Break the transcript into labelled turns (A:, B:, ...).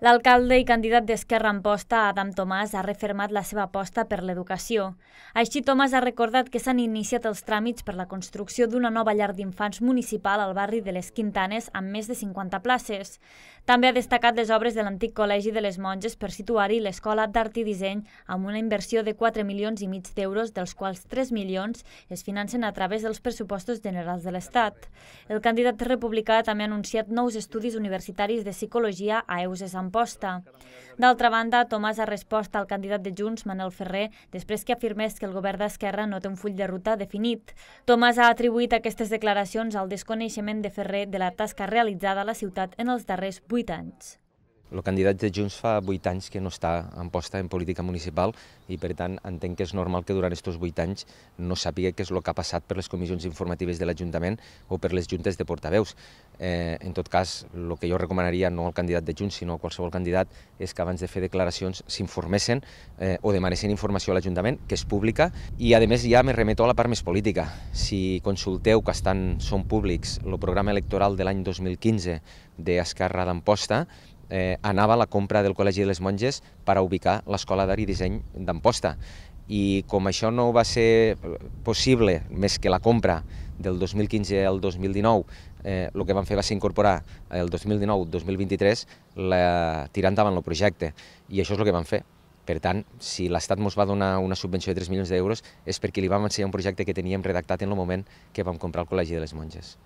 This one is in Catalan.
A: L'alcalde i candidat d'Esquerra Amposta, Adam Tomàs, ha refermat la seva aposta per l'educació. Així, Tomàs ha recordat que s'han iniciat els tràmits per la construcció d'una nova llar d'infants municipal al barri de les Quintanes amb més de 50 places. També ha destacat les obres de l'antic Col·legi de les Monges per situar-hi l'Escola d'Art i Disseny amb una inversió de 4 milions i mig d'euros, dels quals 3 milions es financen a través dels pressupostos generals de l'Estat. El candidat republicà també ha anunciat nous estudis universitaris de psicologia a Euses Amposta Amposta. D'altra banda, Tomàs ha respost al candidat de Junts, Manel Ferrer, després que afirmés que el govern d'Esquerra no té un full de ruta definit. Tomàs ha atribuït aquestes declaracions al desconeixement de Ferrer de la tasca realitzada a la ciutat en els darrers vuit anys.
B: El candidat de Junts fa vuit anys que no està en posta en política municipal i per tant entenc que és normal que durant aquests vuit anys no sàpiga què és el que ha passat per les comissions informatives de l'Ajuntament o per les juntes de portaveus. Eh, en tot cas, el que jo recomanaria no al candidat de Junts sinó a qualsevol candidat és que abans de fer declaracions s'informessin eh, o demanessin informació a l'Ajuntament, que és pública, i a més ja me remeto a la part més política. Si consulteu, que estan, són públics, el programa electoral de l'any 2015 d'Esquerra d'Amposta, eh, anava a la compra del Col·legi de les Monges per a ubicar l'Escola d'Art i Disseny d'Amposta. I com això no va ser possible, més que la compra del 2015 al 2019, eh, el que van fer va ser incorporar el 2019-2023 la, tirar endavant el projecte. I això és el que van fer. Per tant, si l'Estat ens va donar una subvenció de 3 milions d'euros és perquè li vam ensenyar un projecte que teníem redactat en el moment que vam comprar el Col·legi de les Monges.